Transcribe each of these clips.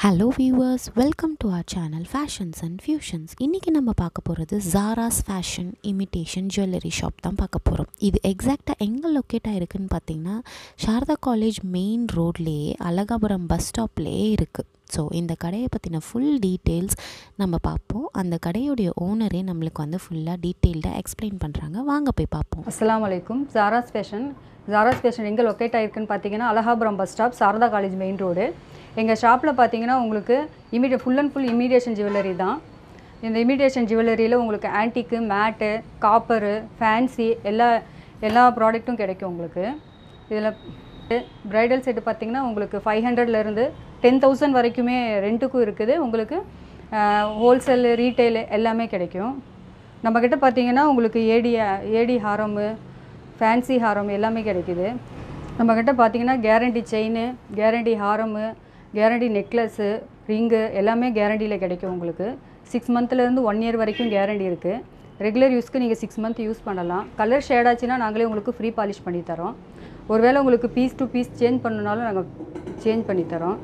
Hello viewers welcome to our channel fashions and fusions இன்றைக்கி நம்ம பார்க்க போகிறது Zara's fashion imitation jewellery shop தான் பார்க்க போகிறோம் இது எக்ஸாக்டாக எங்கே லொக்கேட் ஆகிருக்குன்னு பார்த்தீங்கன்னா சாரதா காலேஜ் மெயின் ரோட்லேயே அழகாபுரம் பஸ் ஸ்டாப்லேயே இருக்குது ஸோ இந்த கடையை பற்றின ஃபுல் டீட்டெயில்ஸ் நம்ம பார்ப்போம். அந்த கடையுடைய ஓனரே நம்மளுக்கு வந்து ஃபுல்லாக டீட்டெயில்டாக எக்ஸ்பிளைன் பண்ணுறாங்க வாங்க போய் பார்ப்போம். அஸ்லாம் வலைக்கும் ஜாராஸ் ஃபேஷன் ஜாராஸ் ஃபேஷன் எங்கே லொக்கேட் ஆகிருக்குன்னு பார்த்தீங்கன்னா Alagapuram bus stop Sarada college main road எங்கள் ஷாப்பில் பார்த்தீங்கன்னா உங்களுக்கு immediate full and full imitation jewellery தான். இந்த இமீடியேஷன் ஜுவல்லரியில் உங்களுக்கு ஆன்டிக்கு மேட்டு காப்பரு ஃபேன்சி எல்லா எல்லா ப்ராடக்ட்டும் கிடைக்கும் உங்களுக்கு. இதில் ப்ரைடல் செட்டு பார்த்தீங்கன்னா உங்களுக்கு ஃபைவ் ஹண்ட்ரட்லேருந்து டென் தௌசண்ட் வரைக்குமே ரெண்ட்டுக்கும் இருக்குது. உங்களுக்கு ஹோல்சேல் ரீட்டைல் எல்லாமே கிடைக்கும். நம்மக்கிட்ட பார்த்தீங்கன்னா உங்களுக்கு ஏடி ஏடி ஹாரமு ஃபேன்சி ஹாரம் எல்லாமே கிடைக்குது. நம்மக்கிட்ட பார்த்தீங்கன்னா கேரண்டி செயின் கேரண்டி ஹாரமு கேரண்டி நெக்லஸ்ஸு ரிங்கு எல்லாமே கேரண்டியில் கிடைக்கும் உங்களுக்கு. சிக்ஸ் மந்த்லேருந்து ஒன் இயர் வரைக்கும் கேரண்டி இருக்குது ரெகுலர் யூஸ்க்கு நீங்கள் சிக்ஸ் மந்த் யூஸ் பண்ணலாம். கலர் ஷேட் ஆச்சுன்னா நாங்களே உங்களுக்கு ஃப்ரீ பாலிஷ் பண்ணி தரோம். ஒருவேளை உங்களுக்கு பீஸ் டு பீஸ் சேஞ்ச் பண்ணணுனாலும் நாங்கள் சேஞ்ச் பண்ணி தரோம்.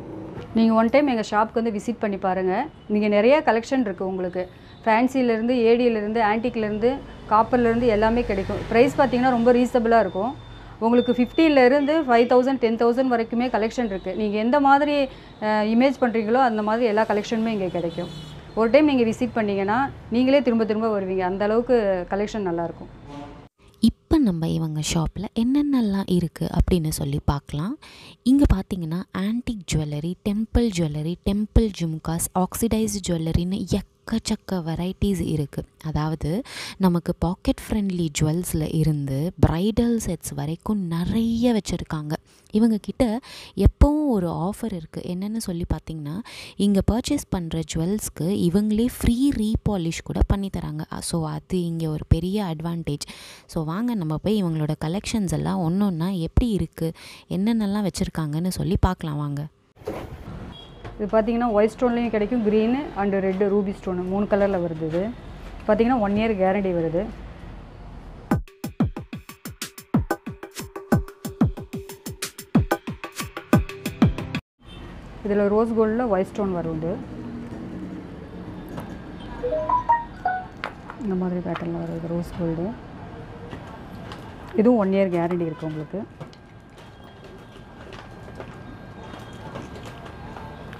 நீங்கள் ஒன் டைம் எங்கள் ஷாப்க்கு வந்து விசிட் பண்ணி பாருங்கள் நீங்கள் நிறைய கலெக்ஷன் இருக்குது உங்களுக்கு. ஃபேன்சிலேருந்து ஏடியிலேருந்து ஆன்டிக்லேருந்து காப்பர்லேருந்து எல்லாமே கிடைக்கும். ப்ரைஸ் பார்த்தீங்கன்னா ரொம்ப ரீசனபிளாக இருக்கும். உங்களுக்கு ஃபிஃப்டிலேருந்து ஃபைவ் தௌசண்ட் டென் தௌசண்ட் வரைக்குமே கலெக்ஷன் இருக்குது நீங்கள் எந்த மாதிரி இமேஜ் பண்ணுறீங்களோ அந்த மாதிரி எல்லா கலெக்ஷனுமே இங்கே கிடைக்கும். ஒரு டைம் நீங்கள் விசிட் பண்ணீங்கன்னா நீங்களே திரும்ப திரும்ப வருவீங்க. அந்த அளவுக்கு கலெக்ஷன் நல்லாயிருக்கும் இப்போ நம்ம இவங்க ஷாப்பில் என்னென்னலாம் இருக்குது அப்படின்னு சொல்லி பார்க்கலாம். இங்கே பார்த்தீங்கன்னா antique jewellery temple jewellery temple jhumkas oxidised ஜுவல்லரின்னு எக் எக்கச்சக்க வெரைட்டிஸ் இருக்குது அதாவது நமக்கு பாக்கெட் ஃப்ரெண்ட்லி ஜுவல்ஸில் இருந்து ப்ரைடல் செட்ஸ் வரைக்கும் நிறைய வச்சுருக்காங்க. இவங்கக்கிட்ட எப்போவும் ஒரு ஆஃபர் இருக்குது என்னென்னு சொல்லி பார்த்தீங்கன்னா இங்கே பர்ச்சேஸ் பண்ணுற ஜுவல்ஸ்க்கு இவங்களே ஃப்ரீ ரீபாலிஷ் கூட பண்ணி தராங்க. ஸோ அது இங்கே ஒரு பெரிய அட்வான்டேஜ் ஸோ வாங்க நம்ம போய் இவங்களோட கலெக்ஷன்ஸ் எல்லாம் ஒன்று ஒன்றா எப்படி இருக்குது என்னென்னலாம் வச்சுருக்காங்கன்னு சொல்லி பார்க்கலாம் வாங்க. இது பார்த்தீங்கன்னா ஒயிட் ஸ்டோன்லேயும் கிடைக்கும். Green and red ruby stone மூணு கலரில் வருது இது. பார்த்தீங்கன்னா ஒன் இயர் கேரண்டி வருது. இதில் ரோஸ் கோல்டில் ஒயிட் ஸ்டோன் வரும் இது. இந்த மாதிரி பேட்டர்னில் வருது ரோஸ் கோல்டு இதுவும் ஒன் இயர் கேரண்டி இருக்குது உங்களுக்கு.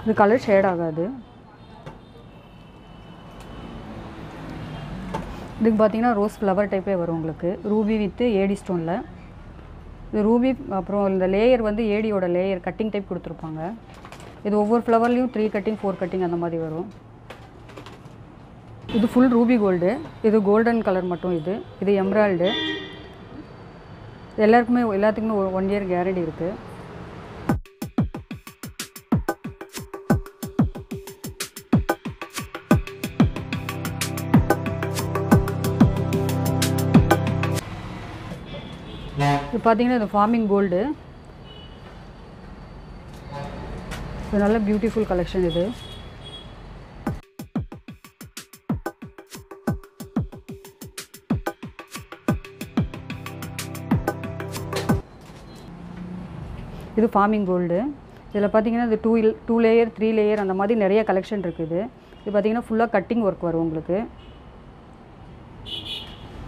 இது கலர் ஷேட் ஆகாது. இதுக்கு பார்த்தீங்கன்னா ரோஸ் ஃப்ளவர் டைப்பே வரும் உங்களுக்கு. ரூபி வித்து ஏடி ஸ்டோனில் இது ரூபி அப்புறம் இந்த லேயர் வந்து ஏடியோட லேயர் கட்டிங் டைப் கொடுத்துருப்பாங்க. இது ஒவ்வொரு ஃப்ளவர்லேயும் த்ரீ கட்டிங் ஃபோர் கட்டிங் அந்த மாதிரி வரும். இது ஃபுல் ரூபி கோல்டு இது கோல்டன் கலர் மட்டும் இது. இது எம்ராய்டு எல்லாருக்குமே எல்லாத்துக்குமே ஒன் இயர் கேரண்டி இருக்குது இது பார்த்தீங்கன்னா இது ஃபார்மிங் கோல்டு இது நல்ல பியூட்டிஃபுல் கலெக்ஷன் இது. இது ஃபார்மிங் கோல்டு இதில் பார்த்தீங்கன்னா இது two two layer three layer அந்த மாதிரி நிறைய கலெக்ஷன் இருக்குது. இது பார்த்தீங்கன்னா ஃபுல்லாக கட்டிங் ஒர்க் வரும் உங்களுக்கு.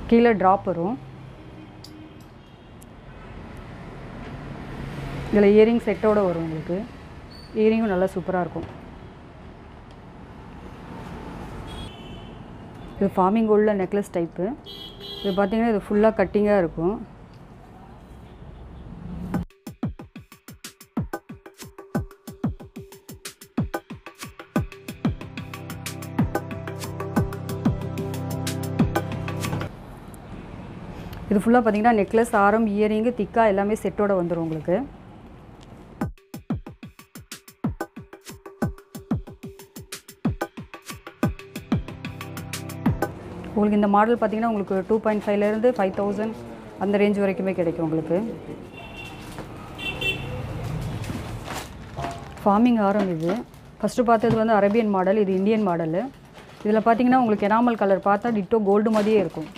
கீழே ட்ராப் வரும். இதில் இயரிங் செட்டோடு வரும் உங்களுக்கு. இயரிங்கும் நல்லா சூப்பராக இருக்கும். இது ஃபார்மிங் கோல்டில் நெக்லஸ் டைப்பு இது பார்த்திங்கன்னா இது ஃபுல்லாக கட்டிங்காக இருக்கும். இது ஃபுல்லாக பார்த்தீங்கன்னா நெக்லஸ் ஆரம் இயரிங்கு திக்கா எல்லாமே செட்டோட வந்துடும் உங்களுக்கு. உங்களுக்கு இந்த மாடல் பார்த்தீங்கன்னா உங்களுக்கு டூ பாயிண்ட் ஃபைவ்லேருந்து ஃபைவ் தௌசண்ட் அந்த ரேஞ்ச் வரைக்குமே கிடைக்கும் உங்களுக்கு. ஃபார்மிங் ஆரம் இது. ஃபஸ்ட்டு பார்த்தது வந்து அரேபியன் மாடல் இது இந்தியன் மாடலு இதில் பார்த்தீங்கன்னா உங்களுக்கு எனாமல் கலர் பார்த்தா டிட்டோ கோல்டு மாதிரியே இருக்கும்.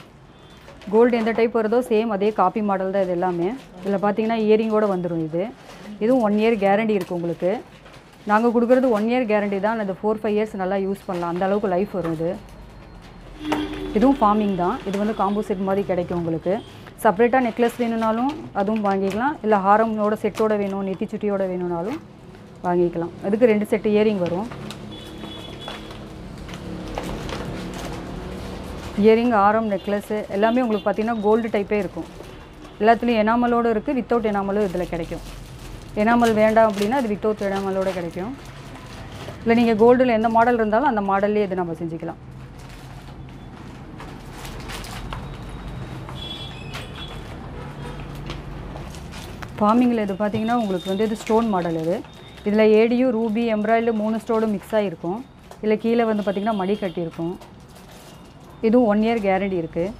கோல்டு எந்த டைப் வருதோ சேம் அதே காப்பி மாடல் தான் இது எல்லாமே. இதில் பார்த்தீங்கன்னா இயரிங்கோடு வந்துடும் இது. இதுவும் ஒன் இயர் கேரண்டி இருக்குது உங்களுக்கு. நாங்கள் கொடுக்குறது ஒன் இயர் கேரண்டி தான். அது ஃபோர் ஃபைவ் இயர்ஸ் நல்லா யூஸ் பண்ணலாம். அந்த அளவுக்கு லைஃப் வரும் இது. இதுவும் ஃபார்மிங் தான். இது வந்து காம்போ செட் மாதிரி கிடைக்கும் உங்களுக்கு. செப்பரேட்டாக நெக்லஸ் வேணும்னாலும் அதுவும் வாங்கிக்கலாம். இல்லை ஹாரமோட செட்டோட வேணும் நெத்தி சுட்டியோட வேணும்னாலும் வாங்கிக்கலாம். அதுக்கு ரெண்டு செட்டு இயரிங் வரும். இயரிங் ஆரம் நெக்லஸ்ஸு எல்லாமே உங்களுக்கு பார்த்தீங்கன்னா கோல்டு டைப்பே இருக்கும். எல்லாத்துலேயும் எனாமலோடு இருக்குது வித்தவுட் எனாமலும் இதில் கிடைக்கும். எனாமல் வேண்டாம் அப்படின்னா அது வித்தவுட் எனாமலோடு கிடைக்கும். இல்லை நீங்கள் கோல்டில் எந்த மாடல் இருந்தாலும் அந்த மாடல்லே இது நம்ம செஞ்சுக்கலாம். ஃபார்மிங்கில் இது பார்த்தீங்கன்னா உங்களுக்கு வந்து இது ஸ்டோன் மாடல் இது. இதில் ஏடியும் ரூபி எம்ப்ராய்டு மூணு ஸ்டோனும் மிக்ஸ் ஆகிருக்கும் இதில் கீழே வந்து பார்த்திங்கன்னா மடி கட்டியிருக்கும். இதுவும் ஒன் இயர் கேரண்டி இருக்குது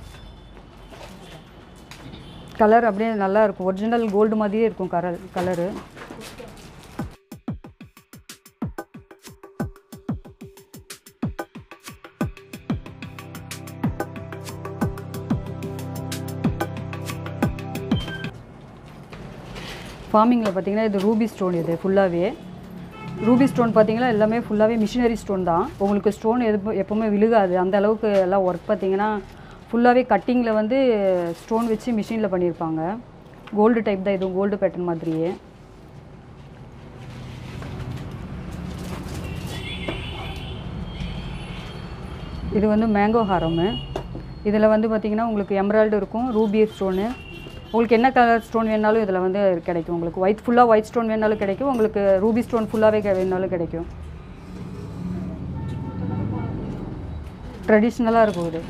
கலர் அப்படியே நல்லாயிருக்கும் ஒரிஜினல் கோல்டு மாதிரியே இருக்கும் கலர் கலரு ஃபார்மிங்கில் பார்த்தீங்கன்னா இது ரூபி ஸ்டோன் இது ஃபுல்லாகவே ரூபி ஸ்டோன் பார்த்தீங்கன்னா எல்லாமே ஃபுல்லாகவே மிஷினரி ஸ்டோன் தான். உங்களுக்கு ஸ்டோன் எது எப்போவுமே விழுகாது. அந்த அளவுக்கு எல்லாம் ஒர்க் பார்த்தீங்கன்னா ஃபுல்லாகவே கட்டிங்கில் வந்து ஸ்டோன் வச்சு மிஷினில் பண்ணியிருப்பாங்க கோல்டு டைப் தான் இதுவும் கோல்டு பேட்டர்ன் மாதிரியே. இது வந்து மேங்கோ ஹாரமு இதில் வந்து பார்த்திங்கன்னா உங்களுக்கு எம்ராய்டு இருக்கும் ரூபி ஸ்டோனு உங்களுக்கு என்ன கலர் ஸ்டோன் வேணாலும் இதில் வந்து கிடைக்கும். உங்களுக்கு ஒயிட் ஃபுல்லாக ஒயிட் ஸ்டோன் வேணாலும் கிடைக்கும். உங்களுக்கு ரூபி ஸ்டோன் ஃபுல்லாகவே வேணாலும் கிடைக்கும். ட்ரெடிஷ்னலாக இருக்கும் இது.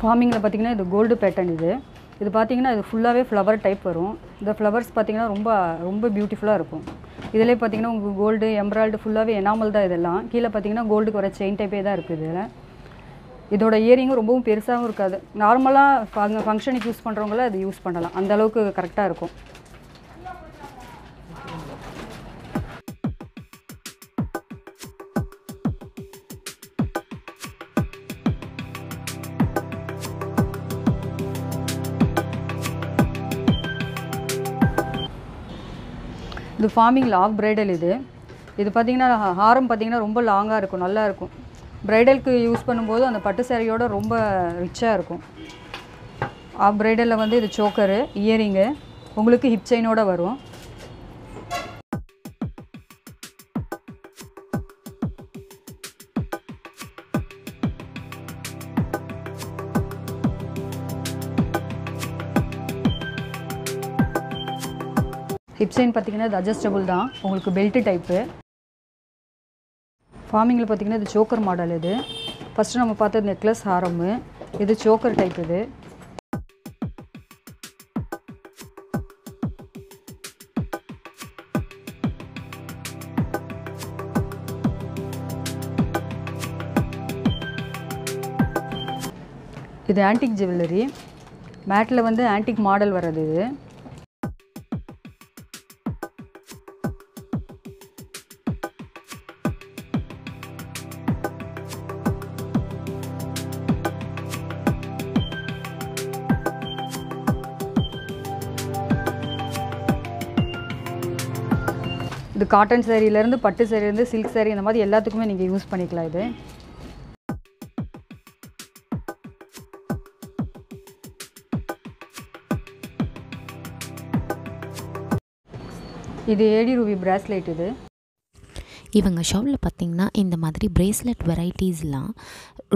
ஃபார்மிங்கில் பார்த்தீங்கன்னா இது கோல்டு பேட்டர்ன் இது. இது பார்த்தீங்கன்னா இது ஃபுல்லாகவே ஃப்ளவர் டைப் வரும். இந்த ஃப்ளவர்ஸ் பார்த்தீங்கன்னா ரொம்ப ரொம்ப பியூட்டிஃபுல்லாக இருக்கும். இதிலே பார்த்தீங்கன்னா உங்களுக்கு கோல்டு எம்ப்ராய்டு ஃபுல்லாகவே எனாமல் தான் இதெல்லாம். கீழே பார்த்தீங்கன்னா கோல்டுக்கு வர செயின் டைப்பே தான் இருக்குது இதில். இதோட இயரிங்கும் ரொம்பவும் பெருசாகவும் இருக்காது. நார்மலாக ஃபங்க்ஷனுக்கு யூஸ் பண்ணுறவங்கள அது யூஸ் பண்ணலாம். அந்த அளவுக்கு கரெக்டாக இருக்கும். இது ஃபார்மிங்கில் ஆஃப் பிரைடல் இது. இது பார்த்தீங்கன்னா ஹாரம் பார்த்தீங்கன்னா ரொம்ப லாங்காக இருக்கும். நல்லா இருக்கும். பிரைடலுக்கு யூஸ் பண்ணும்போது அந்த பட்டு சேரீயோட ரொம்ப ரிச்சாக இருக்கும். ஆஃப் பிரைடலில் வந்து இது சோக்கரு இயரிங்கு உங்களுக்கு ஹிப் செயினோட வரும். ஹிப் செயின் பார்த்தீங்கன்னா இது அட்ஜஸ்டபுள் தான். உங்களுக்கு பெல்ட்டு டைப்பு ஃபார்மிங்கில் பார்த்தீங்கன்னா இது சோக்கர் மாடல் இது. ஃபஸ்ட்டு நம்ம பார்த்தது நெக்லஸ் ஹாரமு இது சோக்கர் டைப் இது. இது ஆன்டிக் ஜுவல்லரி மேட்டில் வந்து ஆன்டிக் மாடல் வர்றது இது. காட்டன் சேரீலேருந்து பட்டு சேரீலேருந்து சில்க் சேரீ இந்த மாதிரி எல்லாத்துக்குமே நீங்கள் யூஸ் பண்ணிக்கலாம் இது. இது ஏடி ரூபி பிராஸ்லெட் இது. இவங்க ஷாப்பில் பார்த்தீங்கன்னா இந்த மாதிரி பிரேஸ்லெட் வெரைட்டிஸ்லாம்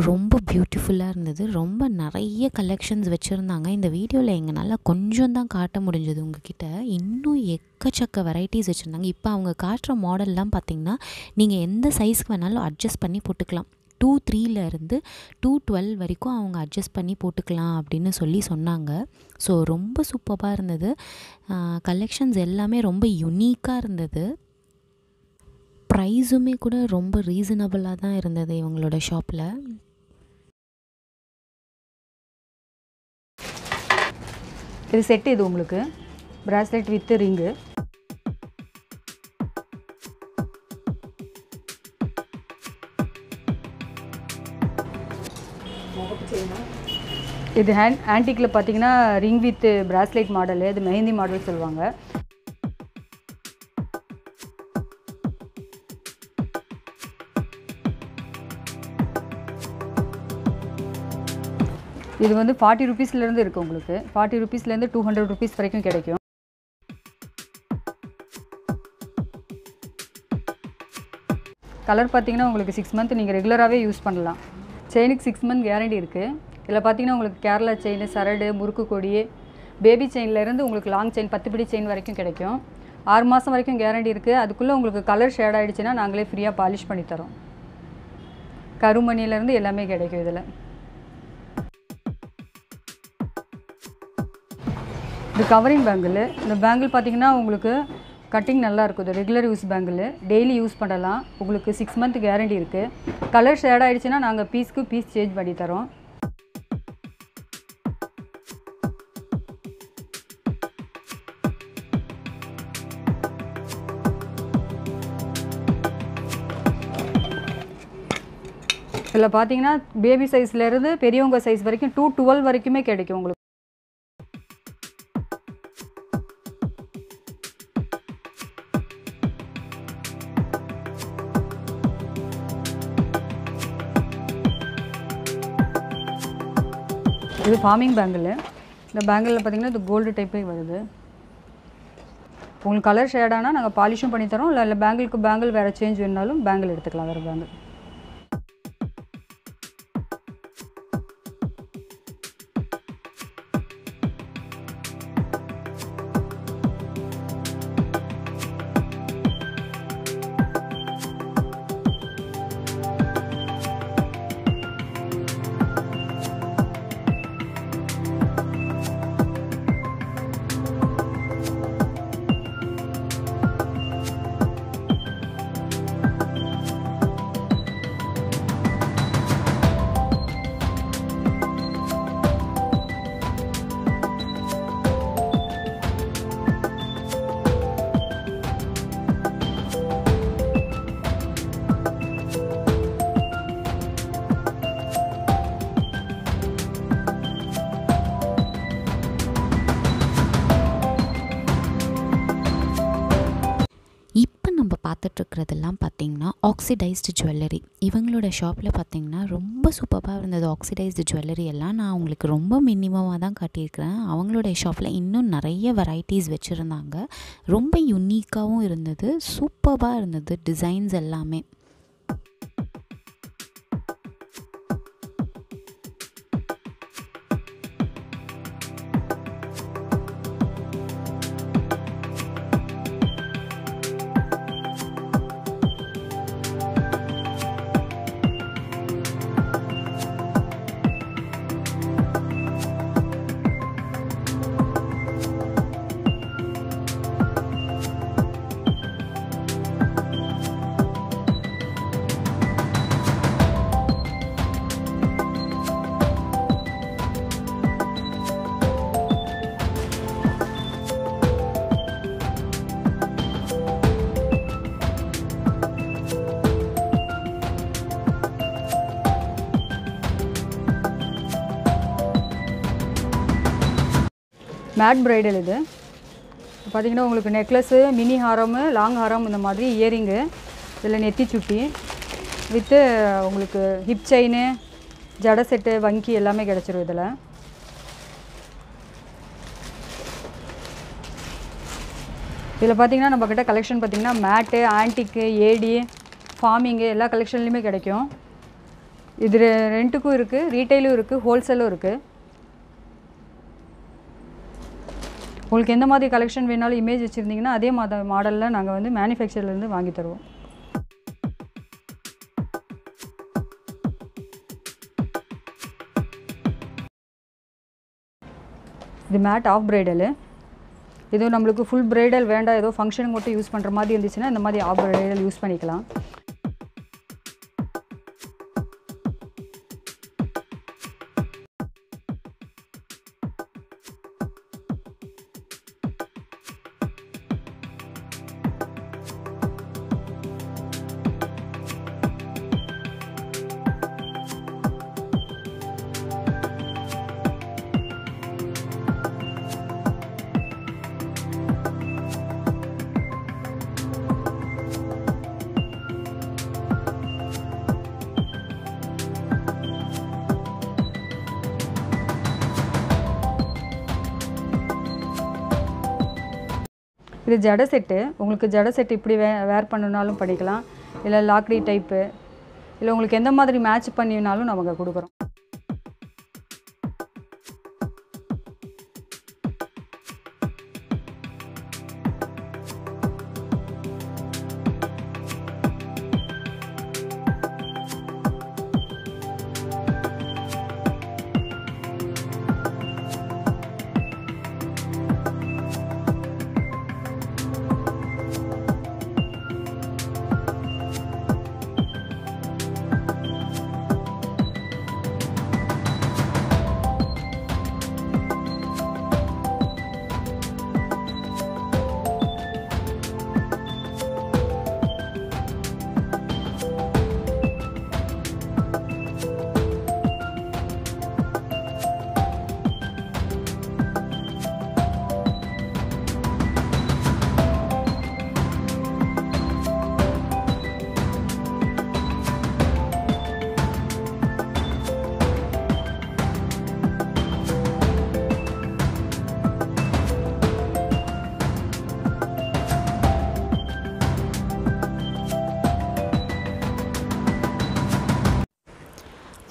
ரொம்ப பியூட்டிஃபுல்லாக இருந்தது. ரொம்ப நிறைய கலெக்ஷன்ஸ் வச்சுருந்தாங்க. இந்த வீடியோவில் எங்களால் கொஞ்சம் தான் காட்ட முடிஞ்சது உங்ககிட்ட. இன்னும் எக்கச்சக்க வெரைட்டிஸ் வச்சுருந்தாங்க. இப்போ அவங்க காட்டுற மாடல்லாம் பார்த்தீங்கன்னா நீங்கள் எந்த சைஸ்க்கு வேணாலும் அட்ஜஸ்ட் பண்ணி போட்டுக்கலாம். டூ த்ரீலேருந்து டூ டுவெல் வரைக்கும் அவங்க அட்ஜஸ்ட் பண்ணி போட்டுக்கலாம் அப்படின்னு சொல்லி சொன்னாங்க. ஸோ ரொம்ப சூப்பராக இருந்தது. கலெக்ஷன்ஸ் எல்லாமே ரொம்ப யுனீக்காக இருந்தது. ப்ரைஸுமே கூட ரொம்ப ரீசனபிளாக தான் இருந்தது இவங்களோட ஷாப்பில் இது செட் இது உங்களுக்கு. பிராஸ்லெட் வித் ரிங்கு இது ஹேண்ட் ஆன்டிக்கில் பார்த்தீங்கன்னா ரிங் வித் பிராஸ்லைட் மாடலு இது மெஹந்தி மாடல் சொல்லுவாங்க. இது வந்து ஃபார்ட்டி ருபீஸ்லேருந்து இருக்குது உங்களுக்கு. ஃபார்ட்டி ருபீஸ்லேருந்து டூ ஹண்ட்ரட் ருபீஸ் வரைக்கும் கிடைக்கும். கலர் பார்த்தீங்கன்னா உங்களுக்கு சிக்ஸ் மந்த் நீங்கள் ரெகுலராகவே யூஸ் பண்ணலாம். செயினுக்கு சிக்ஸ் மந்த் கேரண்டி இருக்குது இதில் பார்த்தீங்கன்னா உங்களுக்கு கேரளா செயின் சரடு முறுக்கு கொடி பேபி செயின்லேருந்து உங்களுக்கு லாங் செயின் பத்து பிடி செயின் வரைக்கும் கிடைக்கும். ஆறு மாதம் வரைக்கும் கேரண்டி இருக்குது அதுக்குள்ளே உங்களுக்கு கலர் ஷேட் ஆகிடுச்சின்னா நாங்களே ஃப்ரீயாக பாலிஷ் பண்ணி தரோம். கருமணிலேருந்து எல்லாமே கிடைக்கும் இதில். இது கவரிங் பேங்கிள். இந்த பேங்கிள் பார்த்தீங்கன்னா உங்களுக்கு கட்டிங் நல்லா இருக்கும் இது regular use bangle. Daily use பண்ணலாம். உங்களுக்கு சிக்ஸ் மந்த் கேரண்டி இருக்குது கலர் ஷேட் ஆகிடுச்சுன்னா நாங்கள் பீஸ்க்கு பீஸ் சேஞ்ச் பண்ணி தரோம். இதில் பார்த்தீங்கன்னா பேபி சைஸ்லேருந்து பெரியவங்க சைஸ் வரைக்கும் டூ டுவெல் வரைக்குமே கிடைக்கும் உங்களுக்கு. இது ஃபார்மிங் பேங்கிள் இந்த பேங்கிளில் பார்த்தீங்கன்னா இது கோல்டு டைப்பே வருது. உங்களுக்கு கலர் ஷேடானால் நாங்கள் பாலிஷும் பண்ணித்தரோம். இல்லை இல்லை பேங்கிளுக்கு பேங்கிள் வேறு சேஞ்ச் வேணுனாலும் பேங்கிள் எடுத்துக்கலாம் வேறு பேங்கிள் பார்த்துட்ருக்கிறதெல்லாம் பார்த்தீங்கன்னா ஆக்சிடைஸ்டு ஜுவல்லரி இவங்களோட ஷாப்பில் பார்த்தீங்கன்னா ரொம்ப சூப்பராக இருந்தது ஆக்சிடைஸ்டு ஜுவல்லரி எல்லாம். நான் உங்களுக்கு ரொம்ப மினிமமாக தான் காட்டியிருக்கிறேன். அவங்களோட ஷாப்பில் இன்னும் நிறைய வெரைட்டிஸ் வச்சுருந்தாங்க. ரொம்ப யுனிக்காகவும் இருந்தது. சூப்பராக இருந்தது டிசைன்ஸ் எல்லாமே. மேட் பிரைடல் இது. பார்த்தீங்கன்னா உங்களுக்கு நெக்லஸ்ஸு மினி ஹாரம் லாங் ஹாரம் இந்த மாதிரி இயரிங்கு. இதில் நெத்தி சுட்டி. வித்து உங்களுக்கு ஹிப் செயின் ஜட செட்டு வங்கி எல்லாமே கிடச்சிரும் இதில். இதில் பார்த்தீங்கன்னா நம்மக்கிட்ட கலெக்ஷன் பார்த்திங்கன்னா மேட்டு ஆன்டிக்கு ஏடி ஃபார்மிங்கு எல்லா கலெக்ஷன்லேயுமே கிடைக்கும். இது ரெ- ரெண்ட்டுக்கும் இருக்குது ரீட்டைலும் இருக்குது ஹோல்சேலும் இருக்குது உங்களுக்கு எந்த மாதிரி கலெக்ஷன் வேணாலும் இமேஜ் வச்சுருந்தீங்கன்னா அதே மாத மாடலில் நாங்கள் வந்து மேனுஃபேக்சர்லேருந்து வாங்கி தருவோம். இது மேட் ஆஃப் பிரைடலு இது நம்மளுக்கு ஃபுல் பிரைடல் வேண்டாம் ஏதோ ஃபங்க்ஷனுக்கு மட்டும் யூஸ் பண்ணுற மாதிரி இருந்துச்சுன்னா இந்த மாதிரி ஆஃப் பிரைடல் யூஸ் பண்ணிக்கலாம். இது ஜடை செட்டு. உங்களுக்கு ஜட செட்டு இப்படி வே வேர் பண்ணணுனாலும் பண்ணிக்கலாம் இல்லை லாக்டி டைப்பு இல்லை உங்களுக்கு எந்த மாதிரி மேட்ச் பண்ணினாலும் நமக்கு கொடுக்குறோம்.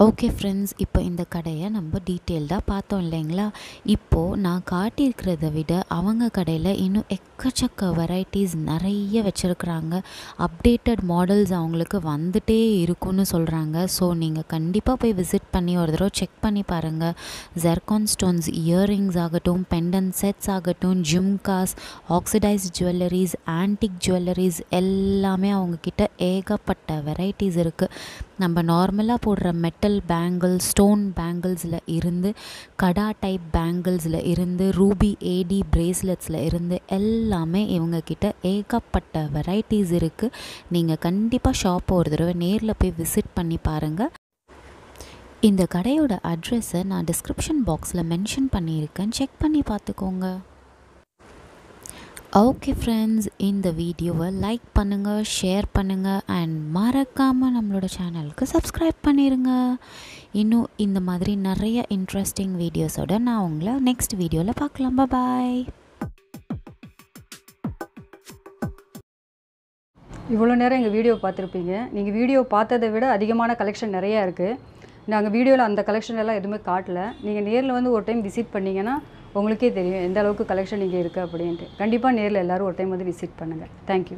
Oh ஓகே ஃப்ரெண்ட்ஸ் இப்போ இந்த கடையை நம்ம டீட்டெயில்டாக பார்த்தோம் இல்லைங்களா? இப்போது நான் காட்டியிருக்கிறத விட அவங்க கடையில் இன்னும் எக்கச்சக்க வெரைட்டிஸ் நிறைய வச்சுருக்குறாங்க. அப்டேட்டட் மாடல்ஸ் அவங்களுக்கு வந்துட்டே இருக்குன்னு சொல்கிறாங்க ஸோ நீங்கள் கண்டிப்பாக போய் விசிட் பண்ணி ஒரு தடவை செக் பண்ணி பாருங்கள் ஜெர்கான் ஸ்டோன்ஸ் இயரிங்ஸ் ஆகட்டும் பெண்டன் செட்ஸ் ஆகட்டும் jhumkas oxidised jewelleries antique jewelleries எல்லாமே அவங்கக்கிட்ட ஏகப்பட்ட வெரைட்டிஸ் இருக்குது நம்ம நார்மலாக போடுற மெட்டல் பேங்கிள் ஸ்டோன் பேங்கிள்ஸில் இருந்து கடா டைப் பேங்கிள்ஸில் இருந்து ரூபி ஏடி பிரேஸ்லெட்ஸில் இருந்து எல்லாமே இவங்கக்கிட்ட ஏகப்பட்ட வெரைட்டிஸ் இருக்குது நீங்கள் கண்டிப்பாக ஷாப்பை ஒரு தடவை நேரில் போய் விசிட் பண்ணி பாருங்கள் இந்த கடையோட அட்ரஸை நான் டிஸ்கிரிப்ஷன் பாக்ஸில் மென்ஷன் பண்ணியிருக்கேன். செக் பண்ணி பார்த்துக்கோங்க. ஓகே ஃப்ரெண்ட்ஸ் இந்த வீடியோவை லைக் பண்ணுங்கள் ஷேர் பண்ணுங்கள் அண்ட் மறக்காமல் நம்மளோட சேனலுக்கு சப்ஸ்கிரைப் பண்ணிடுங்க இன்னும் இந்த மாதிரி நிறைய இன்ட்ரெஸ்டிங் வீடியோஸோட நான் உங்களை நெக்ஸ்ட் வீடியோவில் பார்க்கலாம். பாய் இவ்வளோ நேரம் எங்கள் வீடியோ பார்த்துருப்பீங்க. நீங்கள் வீடியோ பார்த்ததை விட அதிகமான கலெக்ஷன் நிறையா இருக்குது நாங்கள் வீடியோவில் அந்த கலெக்ஷன் எல்லாம் எதுவுமே காட்டல. நீங்கள் நேரில் வந்து ஒரு டைம் விசிட் பண்ணிங்கன்னா உங்களுக்கே தெரியும் எந்த அளவுக்கு கலெக்ஷன் இங்கே இருக்குது அப்படின்ட்டு. கண்டிப்பாக நேரில் எல்லோரும் ஒரு டைம் வந்து விசிட் பண்ணுங்கள் தேங்க்யூ